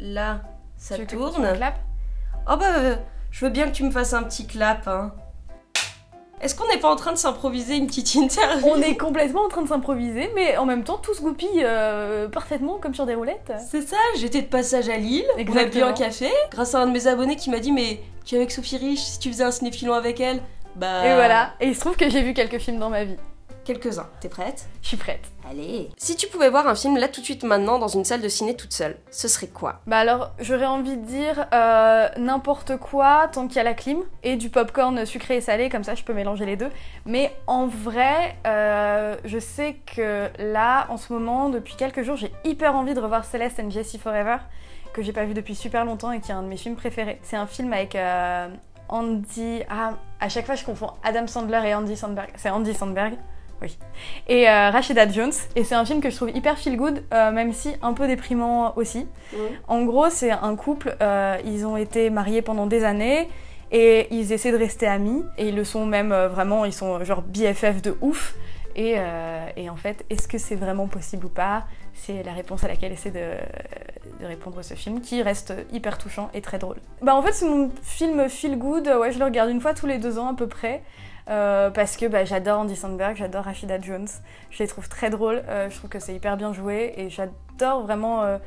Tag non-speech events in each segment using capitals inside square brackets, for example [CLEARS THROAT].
là, ça Tu veux que- tu tourne. clapes Oh bah, euh, je veux bien que tu me fasses un petit clap. Hein. Est-ce qu'on n'est pas en train de s'improviser une petite interview? On est complètement en train de s'improviser, mais en même temps, tout se goupille euh, parfaitement comme sur des roulettes. C'est ça, j'étais de passage à Lille, on a bu Exactement. un café, grâce à un de mes abonnés qui m'a dit mais tu es avec Sophie Rich, si tu faisais un cinéphilon avec elle, bah... Et voilà. Et il se trouve que j'ai vu quelques films dans ma vie. Quelques-uns, t'es prête? Je suis prête. Allez Si tu pouvais voir un film là tout de suite maintenant dans une salle de ciné toute seule, ce serait quoi? Bah alors, j'aurais envie de dire euh, n'importe quoi tant qu'il y a la clim et du popcorn sucré et salé, comme ça je peux mélanger les deux. Mais en vrai, euh, je sais que là, en ce moment, depuis quelques jours, j'ai hyper envie de revoir Celeste and Jessie Forever, que j'ai pas vu depuis super longtemps et qui est un de mes films préférés. C'est un film avec euh, Andy. Ah, à chaque fois je confonds Adam Sandler et Andy Sandberg. C'est Andy Sandberg. Oui. Et euh, Rashida Jones. Et c'est un film que je trouve hyper feel good, euh, même si un peu déprimant aussi. En gros, c'est un couple, euh, ils ont été mariés pendant des années et ils essaient de rester amis. Et ils le sont même euh, vraiment, ils sont genre BFF de ouf. Et, et en fait, est-ce que c'est vraiment possible ou pas? C'est la réponse à laquelle essaie de, de répondre ce film, qui reste hyper touchant et très drôle. Bah en fait, c'est mon film feel good, ouais, je le regarde une fois tous les deux ans à peu près. Euh, parce que bah, j'adore Andy Samberg, j'adore Rashida Jones, je les trouve très drôles, euh, je trouve que c'est hyper bien joué et j'adore vraiment euh,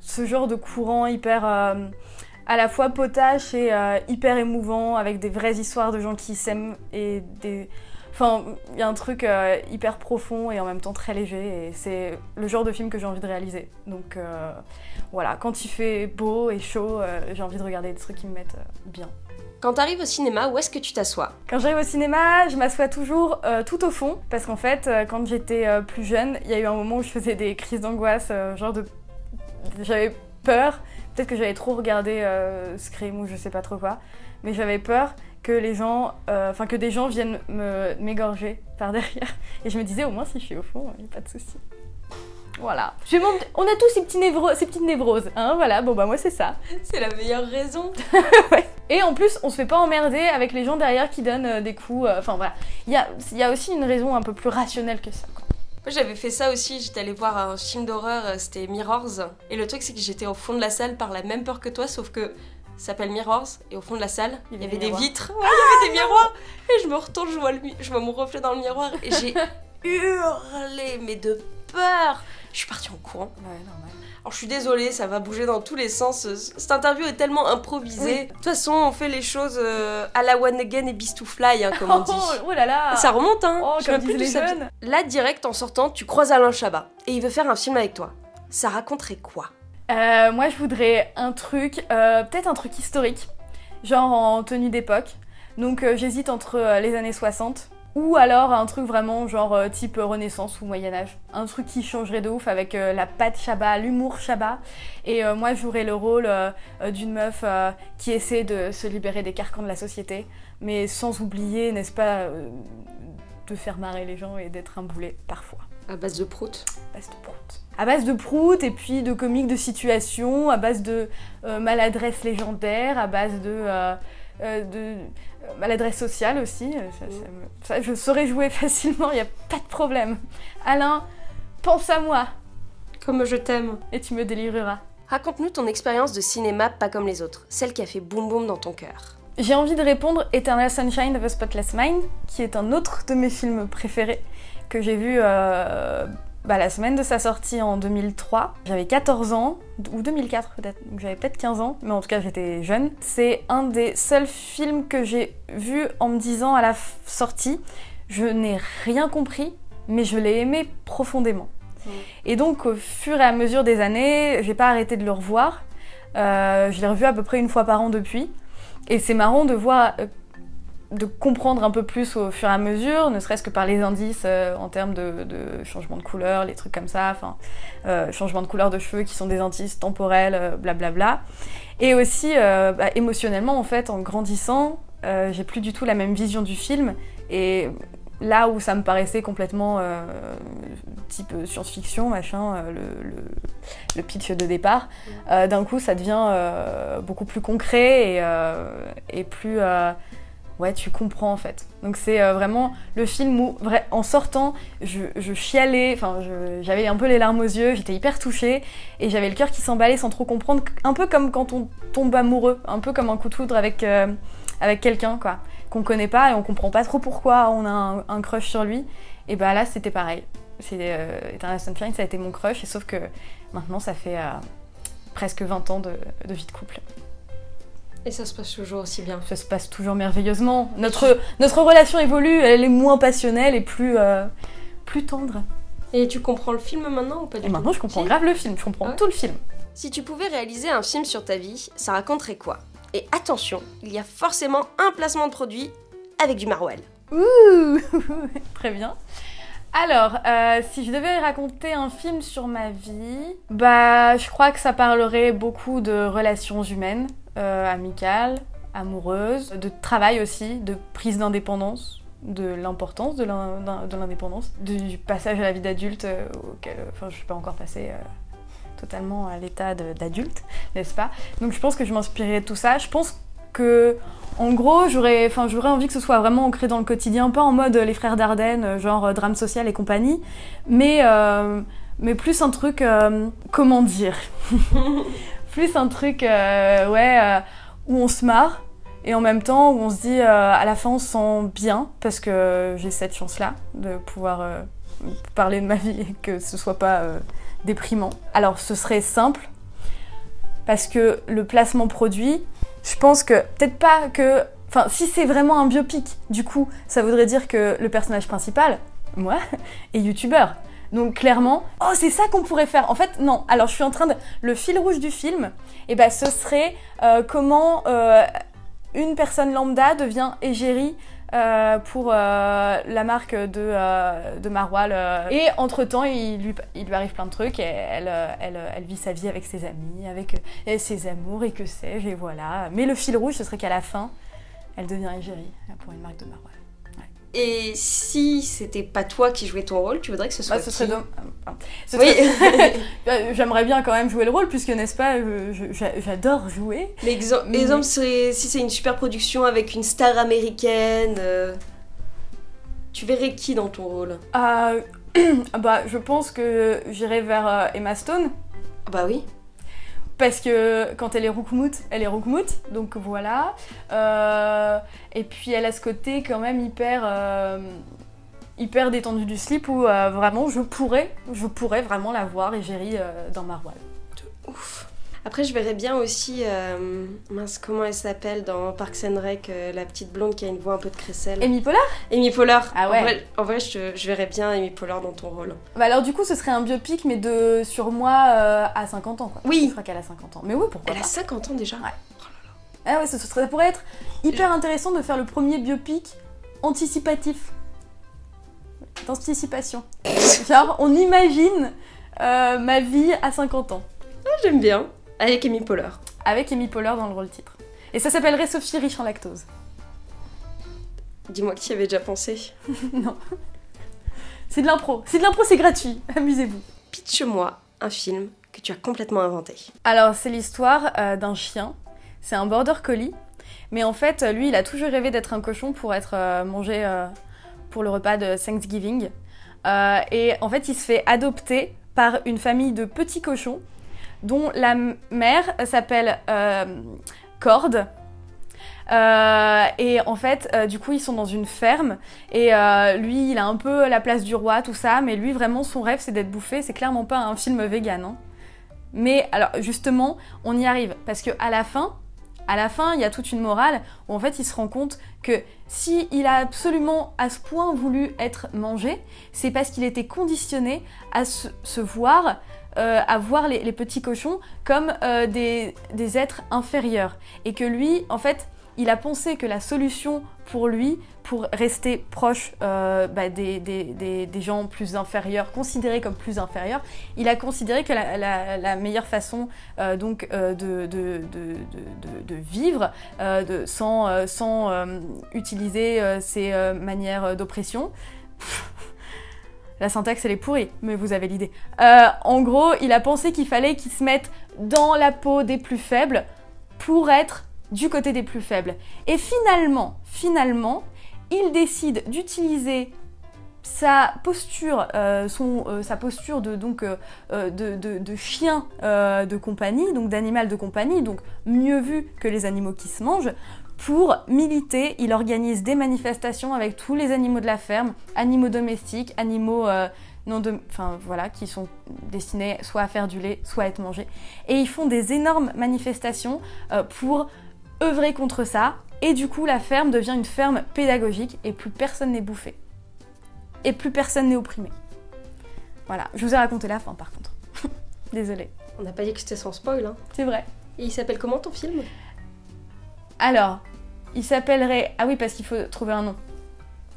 ce genre de courant hyper à la fois potache et hyper émouvant avec des vraies histoires de gens qui s'aiment et des enfin il y a un truc euh, hyper profond et en même temps très léger et c'est le genre de film que j'ai envie de réaliser. Donc euh, voilà quand il fait beau et chaud euh, j'ai envie de regarder des trucs qui me mettent bien. Quand t'arrives au cinéma, où est-ce que tu t'assois? Quand j'arrive au cinéma, je m'assois toujours euh, tout au fond parce qu'en fait, euh, quand j'étais euh, plus jeune, il y a eu un moment où je faisais des crises d'angoisse, genre de. J'avais peur, peut-être que j'avais trop regardé Scream ou je sais pas trop quoi, mais j'avais peur que les gens. euh, Enfin, que des gens viennent me- m'égorger par derrière. Et je me disais, au moins, si je suis au fond, il n'y a pas de souci. Voilà. Je monter- On a tous ces, petits névro- ces petites névroses, hein, voilà, bon bah moi c'est ça. C'est la meilleure raison. [LAUGHS] Et en plus, on se fait pas emmerder avec les gens derrière qui donnent euh, des coups. euh, Enfin voilà. Il y a, y a aussi une raison un peu plus rationnelle que ça. quoi. Moi j'avais fait ça aussi, j'étais allée voir un film d'horreur, c'était Mirrors. Et le truc c'est que j'étais au fond de la salle par la même peur que toi, sauf que s'appelle Mirrors. Et au fond de la salle, il y avait des vitres, Ouais, il y avait des miroirs. Et je me retourne, je vois, le, je vois mon reflet dans le miroir et j'ai [LAUGHS] hurlé, mais de peur. Je suis partie en courant. Ouais, normal. Alors je suis désolée, ça va bouger dans tous les sens. Cette interview est tellement improvisée. De toute façon, on fait les choses euh, à la one again et beast to fly, hein, comme on [LAUGHS] dit. Oh, oh là là Ça remonte, hein Oh, Je comme plus les jeunes. Là, direct, en sortant, tu croises Alain Chabat. Et il veut faire un film avec toi. Ça raconterait quoi? Euh, Moi, je voudrais un truc, euh, peut-être un truc historique, genre en tenue d'époque. Donc euh, j'hésite entre les années 60 ou alors un truc vraiment genre type Renaissance ou Moyen Âge. Un truc qui changerait de ouf avec la patte Chabat, l'humour Chabat. Et moi, je jouerais le rôle d'une meuf qui essaie de se libérer des carcans de la société, mais sans oublier, n'est-ce pas, de faire marrer les gens et d'être un boulet parfois À base de prout. à base de prout. À base de prout et puis de comiques de situation, à base de euh, maladresse légendaire, à base de, euh, euh, de euh, maladresse sociale aussi. Euh, Ça, ça me- ça, je saurais jouer [LAUGHS] facilement, il n'y a pas de problème. Alain, pense à moi Comme je t'aime. et tu me délivreras. Raconte-nous ton expérience de cinéma pas comme les autres. Celle qui a fait boum boum dans ton cœur. J'ai envie de répondre Eternal Sunshine of a Spotless Mind, qui est un autre de mes films préférés que j'ai vu euh, bah, la semaine de sa sortie en 2003. J'avais 14 ans, ou 2004 peut-être, donc j'avais peut-être 15 ans, mais en tout cas j'étais jeune. C'est un des seuls films que j'ai vu en me disant à la sortie, je n'ai rien compris, mais je l'ai aimé profondément. Et donc au fur et à mesure des années, j'ai pas arrêté de le revoir. Euh, je l'ai revu à peu près une fois par an depuis. Et c'est marrant de voir, euh, de comprendre un peu plus au fur et à mesure, ne serait-ce que par les indices euh, en termes de, changement de couleur, les trucs comme ça, enfin, euh, changement de couleur de cheveux qui sont des indices temporels, euh, blablabla. Et aussi, bah, émotionnellement, en fait, en grandissant, j'ai plus du tout la même vision du film. Et là où ça me paraissait complètement type science-fiction, machin, le, pitch de départ, d'un coup ça devient beaucoup plus concret et, plus, ouais, tu comprends en fait. Donc c'est euh, vraiment le film où, en sortant, je, chialais, enfin, j'avais un peu les larmes aux yeux, j'étais hyper touchée et j'avais le cœur qui s'emballait sans trop comprendre, un peu comme quand on tombe amoureux, un peu comme un coup de foudre avec, euh, avec quelqu'un, quoi, qu'on connaît pas et on comprend pas trop pourquoi on a un, crush sur lui. Et bah là, c'était pareil. C'est euh, Eternal ça a été mon crush, et sauf que maintenant, ça fait euh, presque 20 ans de vie de couple. Et ça se passe toujours aussi bien. Ça se passe toujours merveilleusement. Notre, notre relation évolue, elle est moins passionnelle et plus, euh, plus tendre. Et tu comprends le film maintenant ou pas du Et tout maintenant, je comprends grave le film, je comprends Ouais. tout le film. Si tu pouvais réaliser un film sur ta vie, ça raconterait quoi? Et attention, il y a forcément un placement de produit avec du Marwell. Ouh [LAUGHS] Très bien. Alors, euh, si je devais raconter un film sur ma vie, bah, je crois que ça parlerait beaucoup de relations humaines, euh, amicales, amoureuses, de travail aussi, de prise d'indépendance, de l'importance de l'indépendance, du passage à la vie d'adulte euh, auquel, euh, enfin, je suis pas encore passée totalement à l'état d'adulte, n'est-ce pas? Donc, je pense que je m'inspirerais de tout ça. Je pense que en gros, j'aurais, enfin, envie que ce soit vraiment ancré dans le quotidien, pas en mode les frères Dardenne, euh, genre drame social et compagnie, mais, mais plus un truc, comment dire, [LAUGHS] plus un truc, euh, ouais, euh, où on se marre et en même temps où on se dit euh, à la fin on se sent bien parce que j'ai cette chance-là de pouvoir parler de ma vie et que ce soit pas déprimant. Alors ce serait simple parce que le placement produit, je pense que peut-être pas que. Enfin, si c'est vraiment un biopic, du coup, ça voudrait dire que le personnage principal, moi, [LAUGHS] est youtubeur. Donc clairement, oh c'est ça qu'on pourrait faire. En fait, non. Alors je suis en train de. Le fil rouge du film, et ben ce serait euh, comment euh, une personne lambda devient égérie euh, pour la marque de, euh. Et entre-temps, il lui, il lui arrive plein de trucs elle, vit sa vie avec ses amis, avec ses amours et que sais-je, et voilà. Mais le fil rouge, ce serait qu'à la fin, elle devient égérie pour une marque de Marwal. Et si c'était pas toi qui jouais ton rôle, tu voudrais que ce soit Bah, ce qui serait dom- euh, ce Oui. serait- [LAUGHS] Euh, J'aimerais bien quand même jouer le rôle, puisque, n'est-ce pas, euh, j'adore jouer. Mais exem- Mais- exemple, si c'est une super production avec une star américaine, euh, tu verrais qui dans ton rôle? Euh, [CLEARS THROAT] bah, je pense que j'irai vers Emma Stone. Ah Bah oui. Parce que quand elle est Roukmout, elle est Roukmout, donc voilà. Euh, et puis elle a ce côté quand même hyper, euh, hyper détendu du slip où euh, vraiment je pourrais, je pourrais vraiment la voir égérie euh, dans Marwal. Ouf. Après, je verrais bien aussi, euh, mince, comment elle s'appelle dans Parks and Rec, euh, la petite blonde qui a une voix un peu de crécelle. Amy Poehler? Amy Poehler. Ah ouais. En vrai, en vrai, je, je verrais bien Amy Poehler dans ton rôle. Bah alors du coup ce serait un biopic mais de sur moi euh, à 50 ans quoi. Oui. Ce sera qu'elle a 50 ans. Mais oui pourquoi Elle a pas. 50 ans déjà. Ah ouais ça, ce serait- ça pourrait être hyper intéressant de faire le premier biopic anticipatif. D'anticipation. [LAUGHS] Genre on imagine ma vie à 50 ans. Ah, J'aime bien. Avec Amy Poehler. avec Amy Poehler dans le rôle titre. Et ça s'appellerait Sophie riche en lactose. Dis-moi que tu y avais déjà pensé. [LAUGHS] non. C'est de l'impro. C'est de l'impro, c'est gratuit. [LAUGHS] Amusez-vous. Pitch-moi un film que tu as complètement inventé. Alors, c'est l'histoire euh, d'un chien. C'est un border collie. Mais en fait, lui, il a toujours rêvé d'être un cochon pour être euh, mangé euh, pour le repas de Thanksgiving. Et en fait, il se fait adopter par une famille de petits cochons dont la mère s'appelle euh, Cord. Euh, et en fait, euh, du coup, ils sont dans une ferme. Et euh, lui, il a un peu la place du roi, tout ça. Mais lui, vraiment, son rêve, c'est d'être bouffé. C'est clairement pas un film vegan. hein. Mais alors, justement, on y arrive. Parce que à la fin, à la fin, il y a toute une morale où en fait, il se rend compte que si il a absolument à ce point voulu être mangé, c'est parce qu'il était conditionné à se voir, euh, à voir les, petits cochons comme euh, des, des êtres inférieurs. Et que lui, en fait, il a pensé que la solution pour lui, pour rester proche euh, bah, des, des- des- gens plus inférieurs, considérés comme plus inférieurs, il a considéré que la, meilleure façon donc de, de- de- de- vivre sans, sans utiliser ces manières d'oppression. La syntaxe elle est pourrie, mais vous avez l'idée. Euh, en gros, il a pensé qu'il fallait qu'il se mette dans la peau des plus faibles pour être du côté des plus faibles. Et finalement, finalement, il décide d'utiliser sa posture, de, donc, euh, chien de compagnie, donc d'animal de compagnie, donc mieux vu que les animaux qui se mangent, pour militer. Il organise des manifestations avec tous les animaux de la ferme, animaux domestiques, animaux non de, enfin voilà, qui sont destinés soit à faire du lait, soit à être mangés. Et ils font des énormes manifestations pour œuvrer contre ça. Et du coup, la ferme devient une ferme pédagogique et plus personne n'est bouffé et plus personne n'est opprimé. Voilà, je vous ai raconté la fin par contre. [LAUGHS] Désolée. On n'a pas dit que c'était sans spoil, hein. C'est vrai. Et il s'appelle comment ton film? Alors, il s'appellerait. Ah oui, parce qu'il faut trouver un nom.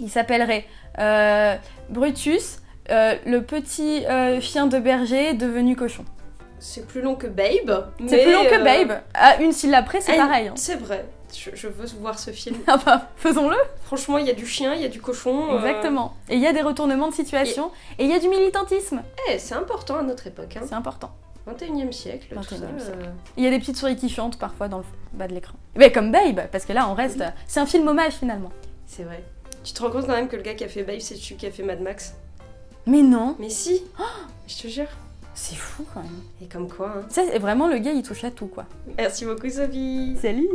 Il s'appellerait euh, Brutus, euh, le petit euh, chien de berger devenu cochon. C'est plus long que Babe. C'est plus long que Babe. À une syllabe près, c'est pareil. Hein. C'est vrai. Je, veux voir ce film. [LAUGHS] Ah bah, faisons-le Franchement, il y a du chien, il y a du cochon. Exactement. Et il y a des retournements de situation, et il y a du militantisme. Eh, c'est important à notre époque. Hein. C'est important. 21e siècle, 21e siècle. Euh. Il y a des petites souris qui chantent parfois dans le bas de l'écran. Mais comme Babe, parce que là, on reste... C'est un film hommage, finalement. C'est vrai. Tu te rends compte quand même que le gars qui a fait Babe, c'est celui qui a fait Mad Max? Mais non Mais si Je te jure. C'est fou quand même. Et comme quoi, hein. Ça, vraiment, le gars, il touche à tout, quoi. Merci beaucoup, Sophie. Salut